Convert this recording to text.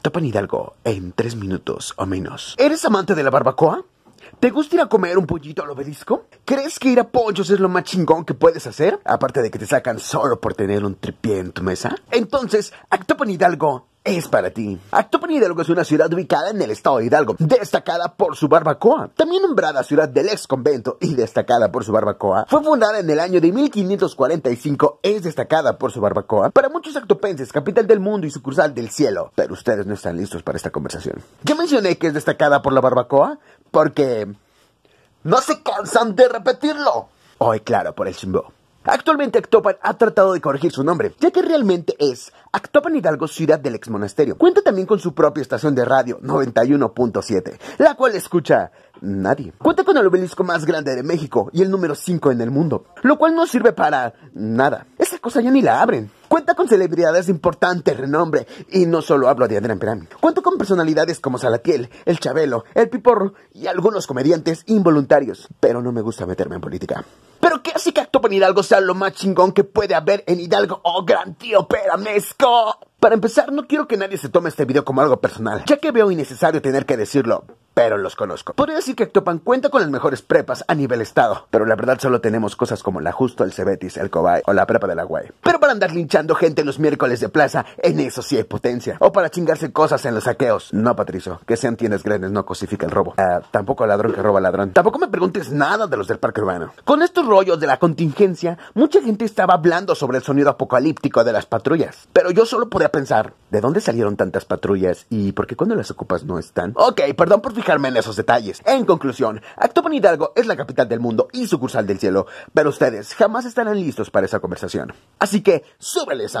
Actopan Hidalgo en tres minutos o menos. ¿Eres amante de la barbacoa? ¿Te gusta ir a comer un pollito al obelisco? ¿Crees que ir a Ponchos es lo más chingón que puedes hacer? Aparte de que te sacan solo por tener un tripié en tu mesa. Entonces, Actopan Hidalgo es para ti. Actopan Hidalgo es una ciudad ubicada en el estado de Hidalgo, destacada por su barbacoa. También nombrada ciudad del ex convento y destacada por su barbacoa, fue fundada en el año de 1545, es destacada por su barbacoa. Para muchos actopenses, capital del mundo y sucursal del cielo. Pero ustedes no están listos para esta conversación. ¿Ya mencioné que es destacada por la barbacoa? Porque... No se cansan de repetirlo. Hoy, claro, por el chimbo. Actualmente Actopan ha tratado de corregir su nombre, ya que realmente es Actopan Hidalgo, ciudad del ex monasterio. Cuenta también con su propia estación de radio, 91.7, la cual escucha nadie. Cuenta con el obelisco más grande de México y el número 5 en el mundo, lo cual no sirve para nada. Esa cosa ya ni la abren. Cuenta con celebridades de importante renombre, y no solo hablo de Adrián Perami. Cuenta con personalidades como Salatiel, El Chabelo, El Piporro y algunos comediantes involuntarios. Pero no me gusta meterme en política. ¿Pero qué hace que Actopan Hidalgo sea lo más chingón que puede haber en Hidalgo? ¡Oh, gran tío Peramesco! Para empezar, no quiero que nadie se tome este video como algo personal, ya que veo innecesario tener que decirlo, pero los conozco. Podría decir que Actopan cuenta con las mejores prepas a nivel estado, pero la verdad solo tenemos cosas como la Justo, el Cebetis, el Cobay o la prepa de la Guay. Pero para andar linchando gente en los miércoles de plaza, en eso sí hay potencia. O para chingarse cosas en los saqueos. No, Patricio, que sean tienes grandes no cosifica el robo. Ah, tampoco ladrón que roba ladrón. Tampoco me preguntes nada de los del parque urbano. Con estos rollos de la contingencia, mucha gente estaba hablando sobre el sonido apocalíptico de las patrullas. Pero yo solo podía pensar, ¿de dónde salieron tantas patrullas y por qué cuando las ocupas no están? Ok, perdón por fijarme en esos detalles. En conclusión, Actopan Hidalgo es la capital del mundo y sucursal del cielo, pero ustedes jamás estarán listos para esa conversación. Así que, súbele esa...